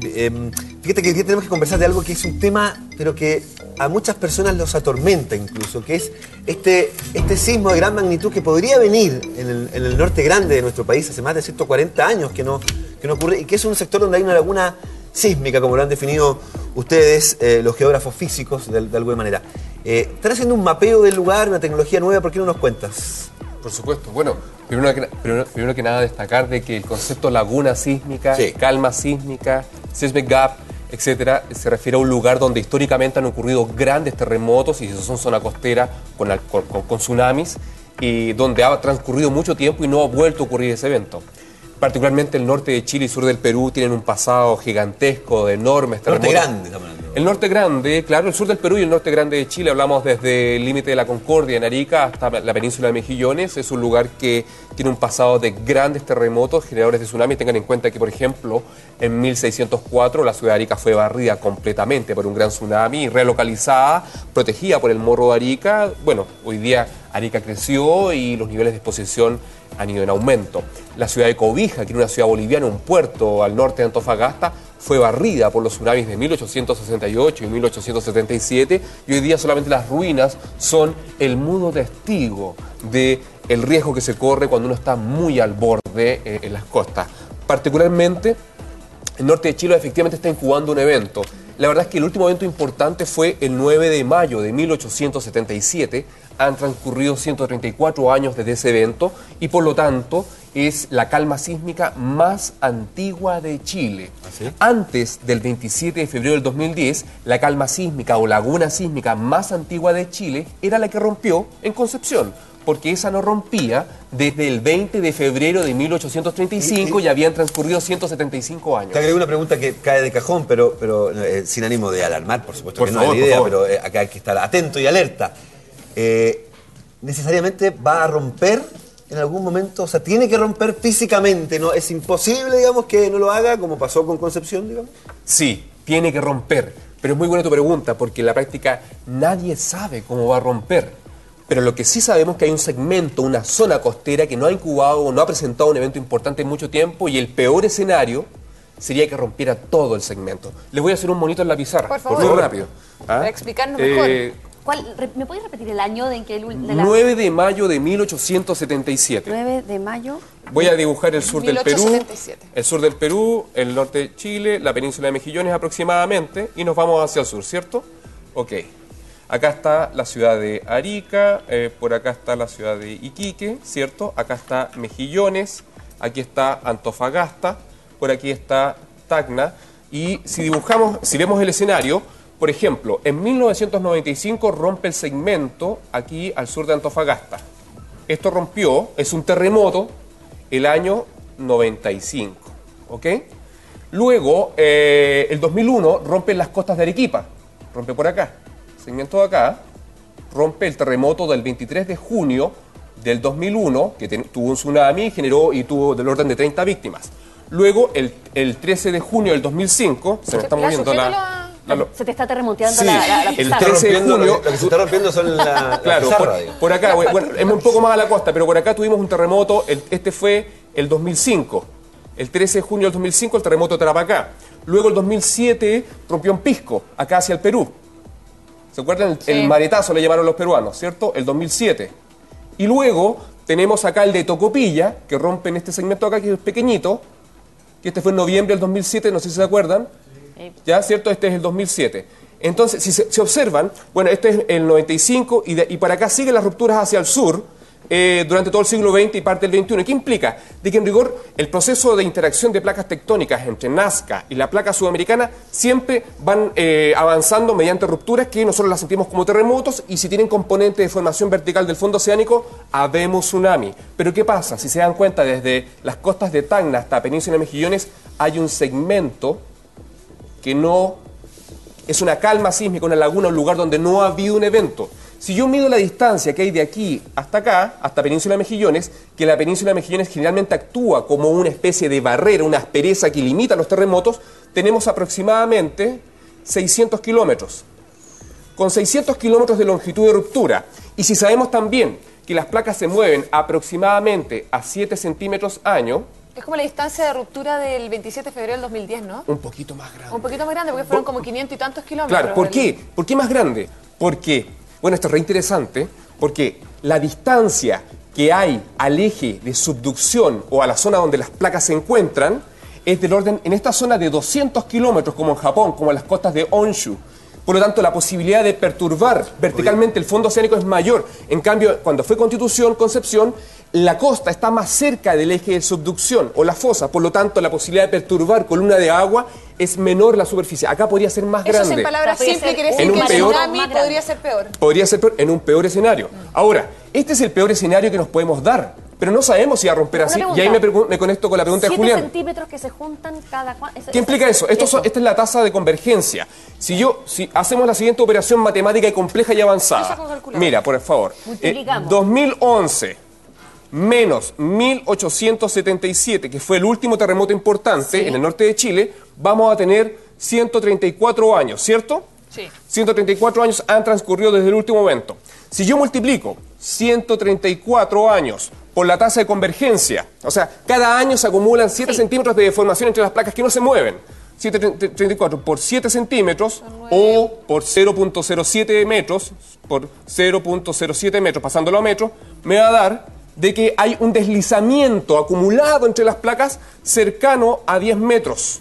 Eh, fíjate que hoy día tenemos que conversar de algo que es un tema, pero que a muchas personas los atormenta incluso, que es este, este sismo de gran magnitud que podría venir en el, norte grande de nuestro país hace más de 140 años que no, que no ocurre, y que es un sector donde hay una laguna sísmica, como lo han definido ustedes, eh, los geógrafos físicos, de, de alguna manera. Eh, están haciendo un mapeo del lugar, una tecnología nueva, ¿por qué no nos cuentas? Por supuesto. Bueno, primero que, primero, primero que nada destacar de que el concepto laguna sísmica, Sí. calma sísmica, seismic gap, etcétera, se refiere a un lugar donde históricamente han ocurrido grandes terremotos y eso son zona costera con, con- con- con tsunamis y donde ha transcurrido mucho tiempo y no ha vuelto a ocurrir ese evento. Particularmente el norte de Chile y sur del Perú tienen un pasado gigantesco de enormes Norte terremotos. grande, estamos hablando. El norte grande, claro, el sur del Perú y el norte grande de Chile, hablamos desde el límite de la Concordia en Arica hasta la península de Mejillones, es un lugar que tiene un pasado de grandes terremotos, generadores de tsunami. Tengan en cuenta que, por ejemplo, en 1604 la ciudad de Arica fue barrida completamente por un gran tsunami, relocalizada, protegida por el morro de Arica. Bueno, hoy día Arica creció y los niveles de exposición han ido en aumento. La ciudad de Cobija, que era una ciudad boliviana, un puerto al norte de Antofagasta, fue barrida por los tsunamis de 1868 y 1877 y hoy día solamente las ruinas son el mudo testigo de el riesgo que se corre cuando uno está muy al borde eh, en las costas. Particularmente el norte de Chile efectivamente está incubando un evento. La verdad es que el último evento importante fue el 9 de mayo de 1877. Han transcurrido 134 años desde ese evento y por lo tanto es la calma sísmica más antigua de Chile. Antes del 27 de febrero del 2010, la calma sísmica o laguna sísmica más antigua de Chile era la que rompió en Concepción porque esa no rompía desde el 20 de febrero de 1835 y habían transcurrido 175 años. Te agrego una pregunta que cae de cajón, pero, pero eh, sin ánimo de alarmar, por supuesto Por que favor, no es la idea, pero eh, acá hay que estar atento y alerta. Eh, ¿Necesariamente va a romper en algún momento? O sea, tiene que romper físicamente, ¿no? Es imposible, digamos, que no lo haga, como pasó con Concepción, digamos. Sí, tiene que romper. Pero es muy buena tu pregunta, porque en la práctica nadie sabe cómo va a romper. Pero lo que sí sabemos es que hay un segmento, una zona costera que no ha incubado o no ha presentado un evento importante en mucho tiempo y el peor escenario sería que rompiera todo el segmento. Les voy a hacer un monito en la pizarra. Por favor. Muy rápido. ¿Ah? Para explicarnos mejor. ¿Cuál, re- ¿Me puedes repetir el año de en que el, de la 9 de mayo de 1877. 9 de mayo? Voy a dibujar el sur del Perú, 1877. el sur del Perú, el norte de Chile, la península de Mejillones aproximadamente, y nos vamos hacia el sur, ¿cierto? Ok. Acá está la ciudad de Arica, eh, por acá está la ciudad de Iquique, ¿cierto? Acá está Mejillones, aquí está Antofagasta, por aquí está Tacna, y si dibujamos, si vemos el escenario, por ejemplo, en 1995 rompe el segmento aquí al sur de Antofagasta. Esto rompió, es un terremoto, el año 95. ¿Ok? Luego, eh, el 2001 rompe en las costas de Arequipa, rompe por acá, segmento de acá, rompe el terremoto del 23 de junio del 2001, que tuvo un tsunami y generó y tuvo del orden de 30 víctimas. Luego, el, el 13 de junio del 2005, se me está moviendo la... Se te está terremoteando Sí, la, la, la el pizarra. 13 de junio- lo, que, se está rompiendo son la, la Claro, pizarra, por, acá, bueno, es un poco más a la costa, pero por acá tuvimos un terremoto, el- este fue el 2005, el 13 de junio del 2005, el terremoto de Tarapacá. Luego el 2007 rompió en Pisco, acá hacia el Perú. ¿Se acuerdan? El, Sí. el maretazo le llamaron los peruanos, ¿cierto? El 2007. Y luego tenemos acá el de Tocopilla, que rompe en este segmento acá, que es pequeñito, que este fue en noviembre del 2007, no sé si se acuerdan. ¿Ya? ¿Cierto? Este es el 2007. Entonces, si se, se observan, bueno, este es el 95 y, de- para acá siguen las rupturas hacia el sur eh, durante todo el siglo XX y parte del XXI. ¿Qué implica? De que en rigor el proceso de interacción de placas tectónicas entre Nazca y la placa sudamericana siempre van eh, avanzando mediante rupturas que nosotros las sentimos como terremotos y si tienen componente de formación vertical del fondo oceánico, habemos tsunami. Pero ¿qué pasa? Si se dan cuenta, desde las costas de Tacna hasta Península de Mejillones hay un segmento que no es una calma sísmica, una laguna, un lugar donde no ha habido un evento. Si yo mido la distancia que hay de aquí hasta acá, hasta Península de Mejillones, que la Península de Mejillones generalmente actúa como una especie de barrera, una aspereza que limita los terremotos, tenemos aproximadamente 600 kilómetros. Con 600 kilómetros de longitud de ruptura. Y si sabemos también que las placas se mueven aproximadamente a 7 centímetros año, Es como la distancia de ruptura del 27 de febrero del 2010, ¿no? Un poquito más grande. Un poquito más grande, porque fueron como 500 y tantos kilómetros. Claro, ¿por El- qué? ¿Por qué más grande? Porque, bueno, esto es re interesante, porque la distancia que hay al eje de subducción o a la zona donde las placas se encuentran es del orden, en esta zona de 200 kilómetros, como en Japón, como en las costas de Honshu. Por lo tanto, la posibilidad de perturbar verticalmente el fondo oceánico es mayor. En cambio, cuando fue Constitución, Concepción, la costa está más cerca del eje de subducción o la fosa. Por lo tanto, la posibilidad de perturbar columna de agua es menor la superficie. Acá podría ser más Eso grande. en palabras Podría simples quiere decir que el tsunami podría ser peor. podría ser peor en un peor escenario. Ahora, este es el peor escenario que nos podemos dar, pero no sabemos si va a romper así. pregunta. Y ahí me, conecto con la pregunta de Julián. centímetros que se juntan cada eso- ¿Qué implica eso? Esto son- esta es la tasa de convergencia. Si yo, si hacemos la siguiente operación matemática y compleja y avanzada. Mira, por favor. Multiplicamos. 2011 menos 1877, que fue el último terremoto importante en el norte de Chile, vamos a tener 134 años, ¿cierto? Sí. 134 años han transcurrido desde el último momento. Si yo multiplico 134 años por la tasa de convergencia, o sea, cada año se acumulan 7 Sí. centímetros de deformación entre las placas que no se mueven. 734 por 7 centímetros o por 0.07 metros, por 0.07 metros, pasándolo a metros, me va a dar de que hay un deslizamiento acumulado entre las placas cercano a 10 metros.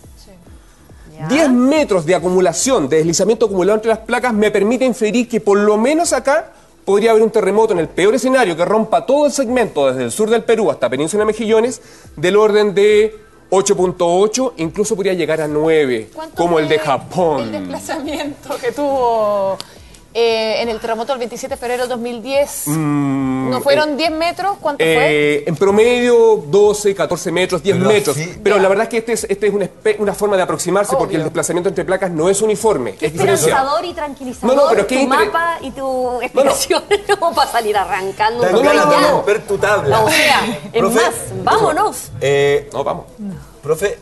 10 metros de acumulación, de deslizamiento acumulado entre las placas, me permite inferir que por lo menos acá podría haber un terremoto en el peor escenario que rompa todo el segmento desde el sur del Perú hasta Península de Mejillones del orden de 8.8, incluso podría llegar a 9, ¿Cuánto como el de Japón. El desplazamiento que tuvo eh, en el terremoto del 27 de febrero del 2010. ¿No fueron 10 metros? ¿Cuánto fue? Mm, Eh, en promedio 12, 14 metros, 10 Pero metros. sí. Pero la verdad es que este es, este es una, una forma de aproximarse porque Obvio. el desplazamiento entre placas no es uniforme, Qué es esperanzador y tranquilizador No, no, pero qué tu inter- mapa y tu explicación como para salir arrancando no, no, no, no. romper tu tabla. O sea, es más, vámonos. Eh, No, vamos. Profe,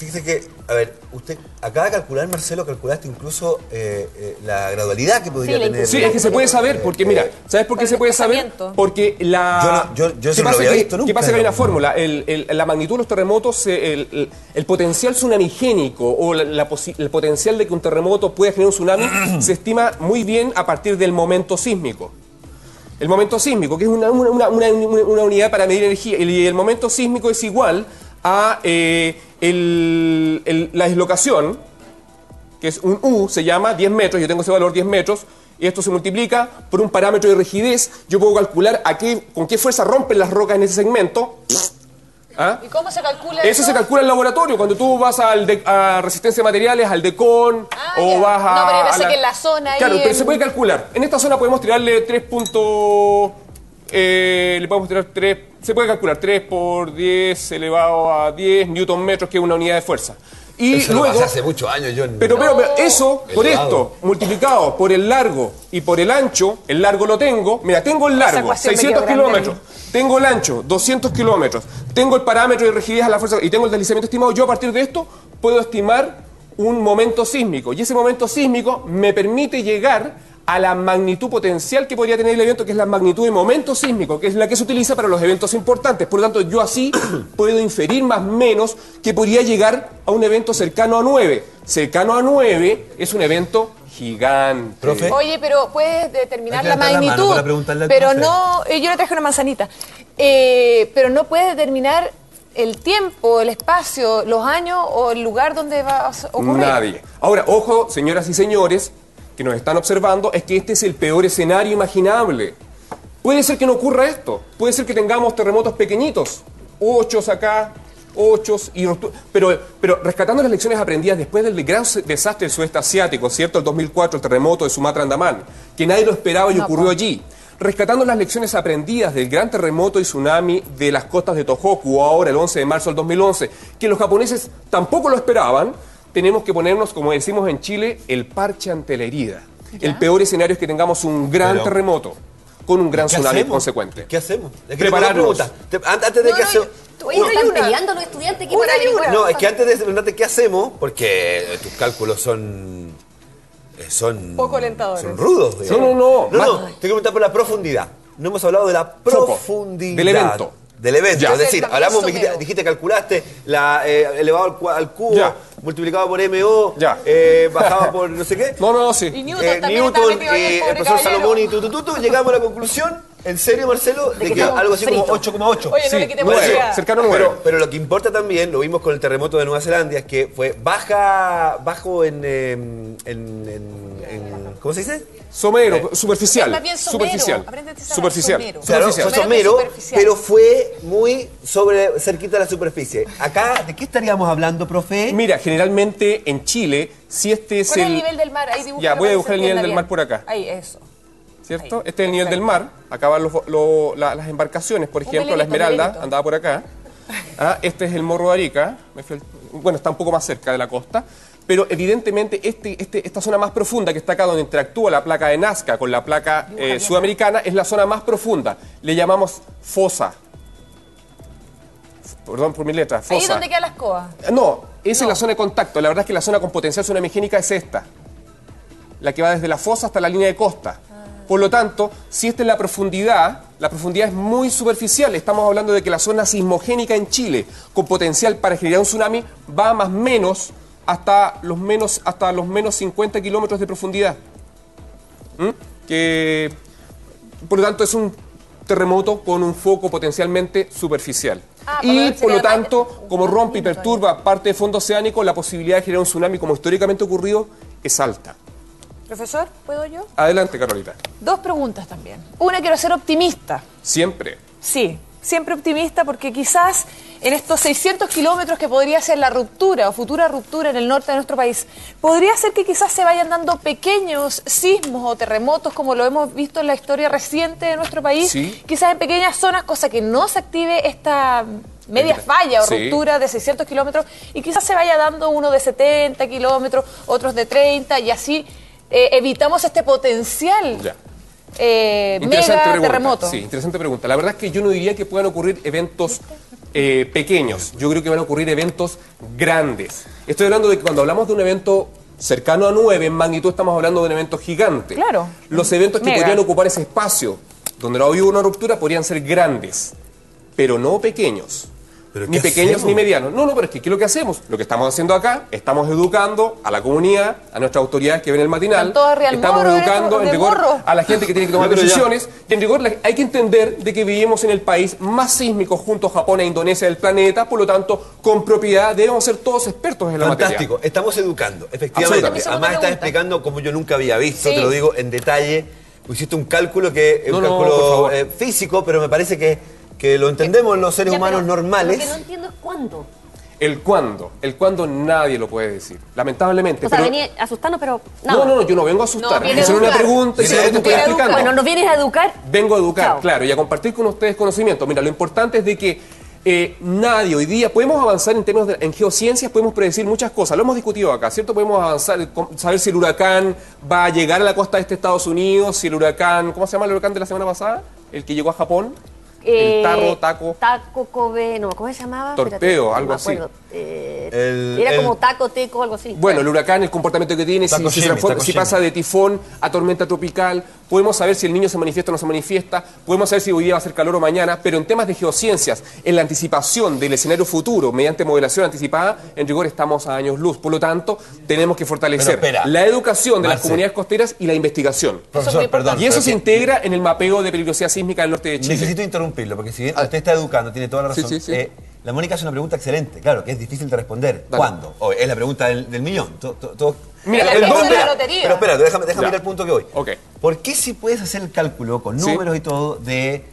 fíjese que, a ver, usted acaba de calcular, Marcelo, calculaste incluso eh, eh, la gradualidad que podría Sí, tener. Sí, es que se puede saber, porque mira, ¿sabes por qué Por se puede saber? Porque la... Yo no- yo- yo eso ¿Qué no lo pasa había que- visto nunca, ¿Qué pasa que hay una fórmula? El- el- la magnitud de los terremotos, el, el- el potencial tsunamigénico o la- la posi- el potencial de que un terremoto pueda generar un tsunami se estima muy bien a partir del momento sísmico. El momento sísmico, que es una, una- una- una- una unidad para medir energía, y el momento sísmico es igual a eh, el- el- la dislocación, que es un U, se llama 10 metros, yo tengo ese valor 10 metros, y esto se multiplica por un parámetro de rigidez, yo puedo calcular a qué, con qué fuerza rompen las rocas en ese segmento. ¿Ah? ¿Y cómo se calcula Eso se calcula en laboratorio, cuando tú vas al de- a resistencia de materiales, al DECON, Ah, o ya. vas a... No, pero yo a pensé que en la zona Claro, pero en- se puede calcular. En esta zona podemos tirarle 3 puntos... eh, le podemos tirar 3... Se puede calcular 3 por 10 elevado a 10 newton metros, que es una unidad de fuerza. Y Eso lo luego... pasé hace muchos años yo. en- Pero, pero, pero eso, por esto, multiplicado por el largo y por el ancho, el largo lo tengo, mira, tengo el largo, ecuación me 600 quedó grande kilómetros, tengo el ancho, 200 kilómetros, tengo el parámetro de rigidez a la fuerza y tengo el deslizamiento estimado, yo a partir de esto puedo estimar un momento sísmico. Y ese momento sísmico me permite llegar a la magnitud potencial que podría tener el evento, que es la magnitud de momento sísmico, que es la que se utiliza para los eventos importantes. Por lo tanto, yo así puedo inferir más o menos que podría llegar a un evento cercano a 9. Cercano a 9 es un evento gigante. Profe. Oye, pero puedes determinar la magnitud. pero profe. no, eh, yo le traje una manzanita. Eh, pero no puedes determinar el tiempo, el espacio, los años o el lugar donde va a ocurrir. Nadie. Ahora, ojo, señoras y señores que nos están observando, es que este es el peor escenario imaginable. Puede ser que no ocurra esto. Puede ser que tengamos terremotos pequeñitos. Ochos acá, ochos y pero, pero rescatando las lecciones aprendidas después del gran desastre del sudeste asiático, ¿cierto? El 2004, el terremoto de Sumatra Andamán, que nadie lo esperaba y No, ocurrió allí. Rescatando las lecciones aprendidas del gran terremoto y tsunami de las costas de Tohoku, ahora el 11 de marzo del 2011, que los japoneses tampoco lo esperaban, tenemos que ponernos, como decimos en Chile, el parche ante la herida. El peor escenario es que tengamos un gran Pero- terremoto con un gran ¿Qué tsunami hacemos? consecuente. ¿Qué hacemos? Es que Prepararnos. tengo Antes de No, que no, hacemos... Están una. peleando los estudiantes para averiguar. una. No, es que antes de preguntarte qué hacemos, porque tus cálculos son. eh, son. Poco alentadores. Son rudos. digamos. No, no, no, No, más- no, te quiero preguntar por la profundidad. No hemos hablado de la profundidad. del evento. Del evento. Ya. Es decir, hablamos, dijiste, dijiste, calculaste la, eh, elevado al, al cubo, Ya. multiplicado por MO, Ya. eh, bajado por no sé qué. No, no, sí. Y Newton Eh, Newton y el profesor caballero. Salomón y tu, tu, tu, tu, llegamos a la conclusión, en serio, Marcelo, de, que algo así como fritos. 8,8. Oye, no Sí, le quitemos nueve, velocidad. cercano. Pero, pero lo que importa también, lo vimos con el terremoto de Nueva Zelanda, es que fue baja, bajo en, eh, en, en- en- ¿cómo se dice? Somero, superficial. Más bien somero. superficial. Superficial. somero. Claro, fue Superficial. Somero superficial. pero fue muy sobre cerquita de la superficie. Acá, ¿de qué estaríamos hablando, profe? Mira, generalmente en Chile, si este es ¿Cuál es el el. nivel del mar? Ahí Ya, voy a dibujar el nivel del bien. mar por acá. Ahí, eso. ¿Cierto? Ahí, Este es el nivel del mar. Acá van los- lo- la- las embarcaciones, por ejemplo, la Esmeralda andaba por acá. Ah, este es el Morro de Arica. Bueno, está un poco más cerca de la costa. Pero evidentemente este, este- esta zona más profunda que está acá donde interactúa la placa de Nazca con la placa eh, sudamericana es la zona más profunda. Le llamamos fosa. Perdón por mi letra, fosa. Ahí es donde quedan las coas. No, esa es la zona de contacto. La verdad es que la zona con potencial tsunamigénica es esta. La que va desde la fosa hasta la línea de costa. Por lo tanto, si esta es la profundidad, la profundidad es muy superficial. Estamos hablando de que la zona sismogénica en Chile, con potencial para generar un tsunami, va más menos hasta los menos, hasta los menos 50 kilómetros de profundidad. ¿Mm? Que, por lo tanto, es un terremoto con un foco potencialmente superficial. Ah, y por lo tanto, como rompe y perturba parte del fondo oceánico, la posibilidad de generar un tsunami como históricamente ocurrido es alta. Profesor, ¿puedo yo? Adelante, Carolita. Dos preguntas también. Una, quiero ser optimista. Siempre. Sí, siempre optimista porque quizás en estos 600 kilómetros que podría ser la ruptura o futura ruptura en el norte de nuestro país, podría ser que quizás se vayan dando pequeños sismos o terremotos como lo hemos visto en la historia reciente de nuestro país, Sí. quizás en pequeñas zonas, cosa que no se active esta media falla o Sí. ruptura de 600 kilómetros y quizás se vaya dando uno de 70 kilómetros, otros de 30 y así eh, evitamos este potencial Ya. eh, mega pregunta. terremoto. Sí, interesante pregunta. La verdad es que yo no diría que puedan ocurrir eventos eh, pequeños. Yo creo que van a ocurrir eventos grandes. Estoy hablando de que cuando hablamos de un evento cercano a 9 en magnitud, estamos hablando de un evento gigante. Claro. Los eventos que Mega. podrían ocupar ese espacio donde no había una ruptura podrían ser grandes, pero no pequeños. ¿Pero Ni pequeños hacemos? ni medianos. No, no, pero es que ¿qué es lo que hacemos? Lo que estamos haciendo acá, estamos educando a la comunidad, a nuestras autoridades que ven el matinal. Estamos Morro, educando de en rigor morro. a la gente que tiene que tomar No, decisiones. Y en rigor hay que entender de que vivimos en el país más sísmico junto a Japón e Indonesia del planeta, por lo tanto, con propiedad debemos ser todos expertos en la Fantástico, materia. estamos educando, efectivamente. Además estás explicando como yo nunca había visto, Sí. te lo digo en detalle. Hiciste un cálculo que es un No, cálculo eh, físico, pero me parece que, que lo entendemos los seres Ya, humanos pero normales. Lo que no entiendo es cuándo. El cuándo, el cuándo nadie lo puede decir, lamentablemente. O sea, pero- venía a asustarnos, pero nada. No, no, no, yo no vengo a asustar. No, es una pregunta y a solamente estoy explicando. Bueno, nos vienes a educar. Vengo a educar, Chao. claro, y a compartir con ustedes conocimiento. Mira, lo importante es de que eh, nadie hoy día, podemos avanzar en términos de, en geociencias, podemos predecir muchas cosas, lo hemos discutido acá, ¿cierto? Podemos avanzar, saber si el huracán va a llegar a la costa de este Estados Unidos, si el huracán, ¿cómo se llama el huracán de la semana pasada? El que llegó a Japón. Eh, el tarro, taco. Taco, Kobe, no, ¿cómo se llamaba? Espérate, no algo así. Eh, El- era el- como taco, teco, algo así. Bueno, el huracán, el comportamiento que tiene, si, pasa de tifón a tormenta tropical, podemos saber si el niño se manifiesta o no se manifiesta, podemos saber si hoy día va a ser calor o mañana, pero en temas de geociencias, en la anticipación del escenario futuro mediante modelación anticipada, en rigor estamos a años luz. Por lo tanto, tenemos que fortalecer espera. la educación de las comunidades costeras y la investigación. Profesor, perdón. Y eso se que- integra en el mapeo de peligrosidad sísmica del norte de Chile. Necesito interrumpirlo, porque si bien usted está educando, tiene toda la razón. sí, sí. eh, la Mónica hace una pregunta excelente, claro, que es difícil de responder. Dale. ¿Cuándo? Es la pregunta del, del millón. To- to- to- Mira, La el la lotería. Pero espera, déjame, déjame ir al punto que voy. Ok. ¿Por qué si puedes hacer el cálculo con Sí. números y todo de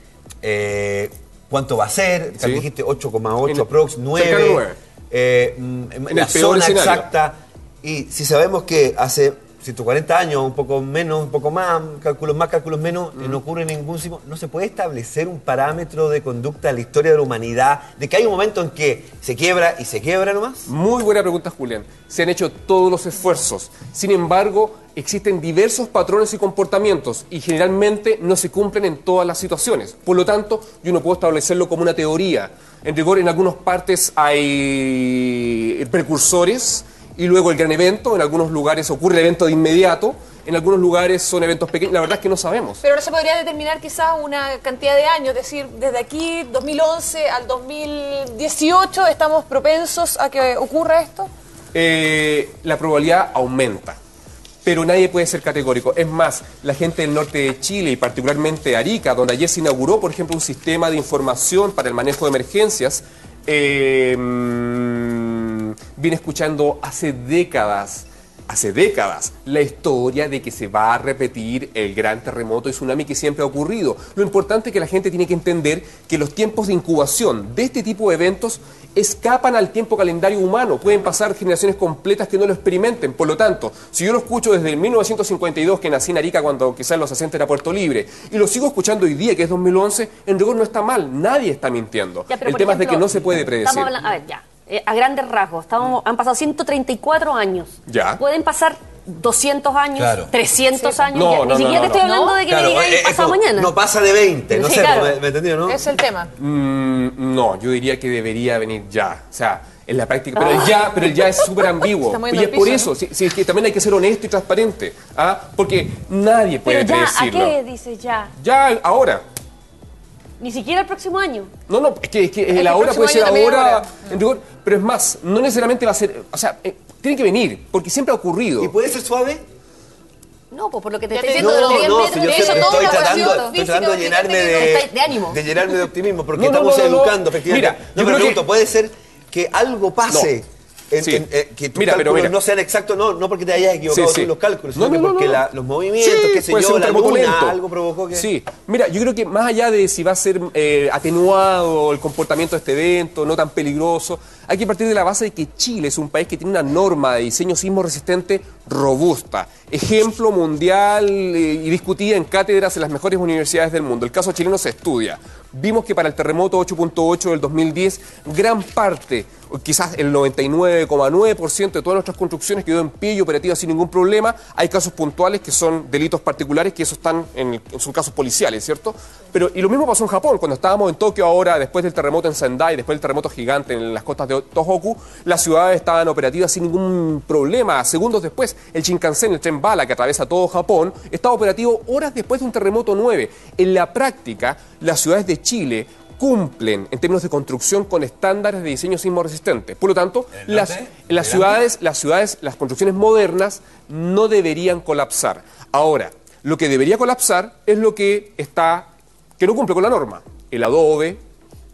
eh, cuánto va a ser? Sí. Dijiste 8,8 En- aprox, cercano 9. a nueve. eh, en En la el zona escenario. exacta. Y si sabemos que hace 140 años, un poco menos, un poco más, cálculos más, cálculos menos, eh, no ocurre ningún sismo, ¿no se puede establecer un parámetro de conducta de la historia de la humanidad? De que hay un momento en que se quiebra y se quiebra nomás. Muy buena pregunta, Julián. Se han hecho todos los esfuerzos. Sin embargo, existen diversos patrones y comportamientos y generalmente no se cumplen en todas las situaciones. Por lo tanto, yo no puedo establecerlo como una teoría. En rigor, en algunas partes hay precursores y luego el gran evento. En algunos lugares ocurre el evento de inmediato. en algunos lugares son eventos pequeños, la verdad es que no sabemos. Pero no se podría determinar quizás una cantidad de años, es decir, desde aquí, 2011 al 2018, ¿estamos propensos a que ocurra esto? Eh, la probabilidad aumenta. Pero nadie puede ser categórico. Es más, la gente del norte de Chile y particularmente Arica, donde ayer se inauguró, por ejemplo, un sistema de información para el manejo de emergencias, eh, viene escuchando hace décadas hace décadas la historia de que se va a repetir el gran terremoto y tsunami que siempre ha ocurrido. Lo importante es que la gente tiene que entender que los tiempos de incubación de este tipo de eventos escapan al tiempo calendario humano. Pueden pasar generaciones completas que no lo experimenten. Por lo tanto, si yo lo escucho desde el 1952, que nací en Arica cuando quizás los 60 era Puerto Libre, y lo sigo escuchando hoy día, que es 2011, en rigor no está mal. Nadie está mintiendo. Ya, el tema es de que no se puede predecir. estamos habla- a ver, ya. Eh, a grandes rasgos, estamos, han pasado 134 años. Ya. Pueden pasar 200 años, Claro. 300 años. No, ya. no, Ni siquiera no, te estoy no. hablando de que Claro, me digáis eh, pasado mañana. No pasa de 20, no Sí, sé, claro. ¿me, me entendió, no? Es el tema. Mm, no, yo diría que debería venir ya. O sea, en la práctica. Pero el ya, pero el ya es súper ambiguo. Está Y es por piso, eso. Si, si es que también hay que ser honesto y transparente. ¿ah? Porque nadie puede Pero ya, ¿a qué dices ya? Ya, ahora. Ni siquiera el próximo año. No, no, es que, es que el el ahora puede ser ahora, ahora. en rigor, pero es más, no necesariamente va a ser, o sea, eh, tiene que venir, porque siempre ha ocurrido. ¿Y puede ser suave? No, pues por lo que te estoy diciendo de los 10 no, metros, si yo de estoy, tratando, estoy tratando de llenarme de, ánimo. de llenarme de optimismo, porque No, no, estamos no, no, no. educando, efectivamente. Mira, no, yo pero creo pregunto, que- puede ser que algo pase. En, Sí. en- eh, que tus Mira, pero mira. no sean exactos, no, no porque te hayas equivocado Sí, sí. en los cálculos, No, sino no, que no, porque no. la- los movimientos, qué sé yo, la luna, algo provocó que... Sí, mira, yo creo que más allá de si va a ser eh, atenuado el comportamiento de este evento, no tan peligroso, hay que partir de la base de que Chile es un país que tiene una norma de diseño sismo resistente robusta, ejemplo mundial eh, y discutida en cátedras en las mejores universidades del mundo. El caso chileno se estudia. Vimos que para el terremoto 8.8 del 2010, gran parte, quizás el 99,9% de todas nuestras construcciones quedó en pie y operativa sin ningún problema. Hay casos puntuales que son delitos particulares, que esos están en, sus casos policiales, ¿cierto? Pero, y lo mismo pasó en Japón, cuando estábamos en Tokio ahora, después del terremoto en Sendai, después del terremoto gigante en las costas de Tohoku, las ciudades estaban operativas sin ningún problema. Segundos después, el Shinkansen, el tren bala que atraviesa todo Japón, estaba operativo horas después de un terremoto 9. En la práctica, las ciudades de Chile cumplen en términos de construcción con estándares de diseño sismo resistente. Por lo tanto, ¿El las, norte? las ¿El ciudades, las ciudades, las construcciones modernas no deberían colapsar. Ahora, lo que debería colapsar es lo que está, que no cumple con la norma. El adobe,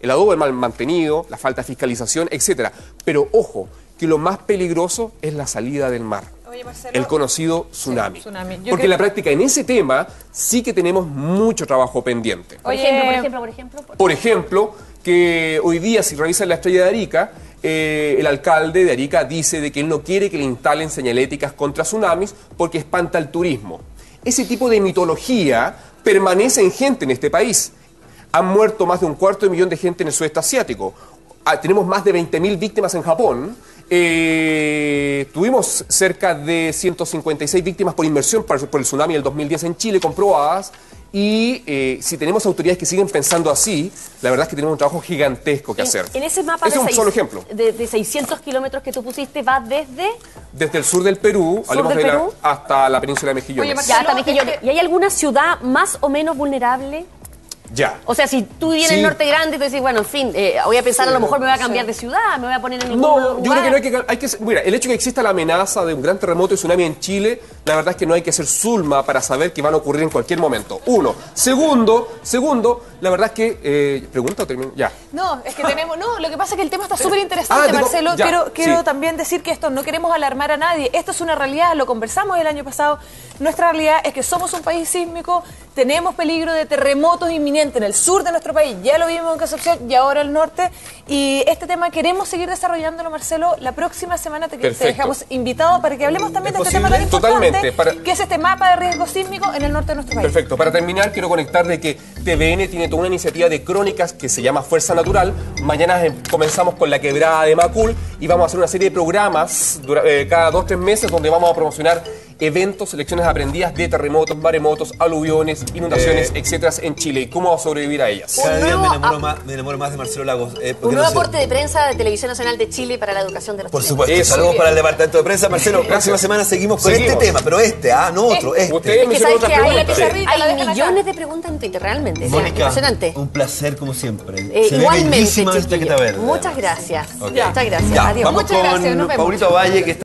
el adobe mal mantenido, la falta de fiscalización, etcétera. Pero ojo, que lo más peligroso es la salida del mar. Oye, Marcelo. El conocido tsunami. Porque creo- en la práctica, en ese tema, sí que tenemos mucho trabajo pendiente. Por Oye, ejemplo, por ejemplo, por ejemplo. por- Por ejemplo, que hoy día, si revisan la estrella de Arica, eh, el alcalde de Arica dice de que él no quiere que le instalen señaléticas contra tsunamis porque espanta el turismo. Ese tipo de mitología permanece en gente en este país. Han muerto más de un cuarto de millón de gente en el sudeste asiático. Ah, tenemos más de 20.000 víctimas en Japón. Eh, tuvimos cerca de 156 víctimas por inmersión por, por el tsunami del 2010 en Chile comprobadas. Y eh, si tenemos autoridades que siguen pensando así, la verdad es que tenemos un trabajo gigantesco que En- hacer. En, ese mapa Ese de, es un seis- solo ejemplo. De, de 600 kilómetros que tú pusiste, va desde Desde el sur del Perú, hablemos del de la- Perú? hasta la península de Mejillones. Oye, Marcelo, ya hasta es Mejillones. que- ¿Y hay alguna ciudad más o menos vulnerable? Ya. O sea, si tú vives en Sí. el norte grande, tú dices, bueno, en fin, eh, voy a pensar, a lo mejor me voy a cambiar de ciudad, me voy a poner en algún No, lugar. yo creo que no hay que, hay que... Mira, el hecho de que exista la amenaza de un gran terremoto y tsunami en Chile, la verdad es que no hay que ser zulma para saber que van a ocurrir en cualquier momento. Uno. Segundo, segundo, la verdad es que... eh, ¿Pregunta o termino? Ya. No, es que tenemos. No, lo que pasa es que el tema está súper interesante, Ah, Marcelo. ya, quiero quiero sí. también decir que esto no queremos alarmar a nadie. Esto es una realidad, lo conversamos el año pasado. Nuestra realidad es que somos un país sísmico, tenemos peligro de terremotos inminentes en el sur de nuestro país. Ya lo vimos en Concepción y ahora el norte. Y este tema queremos seguir desarrollándolo, Marcelo. La próxima semana te, dejamos invitado para que hablemos también de ¿Es este tema tan posible? importante, Totalmente, para- que es este mapa de riesgo sísmico en el norte de nuestro país. Perfecto. Para terminar, quiero conectar de que TVN tiene una iniciativa de crónicas que se llama Fuerza Natural. Mañana eh, comenzamos con la quebrada de Macul y vamos a hacer una serie de programas eh, cada dos o tres meses donde vamos a promocionar eventos, lecciones aprendidas de terremotos, maremotos, aluviones, inundaciones, Eh. etcétera, en Chile y cómo sobrevivir a ellas. Cada día me enamoro, más, me enamoro más de Marcelo Lagos. eh, Un no nuevo sé- aporte de prensa de Televisión Nacional de Chile para la educación de los Por chilenos. supuesto. Eso. Saludos para el departamento de prensa. Marcelo, próxima semana seguimos con Seguimos. este tema, pero este, ah, no otro, este. Ustedes me que otra que hay, acá. millones de preguntas en Twitter, realmente. o sea, Mónica, impresionante. un placer como siempre. Eh, Se ve igualmente, bellísima esta. Muchas gracias. Muchas gracias. Ya, Adiós. vamos Muchas gracias, con nos vemos. Paulito Valle, que está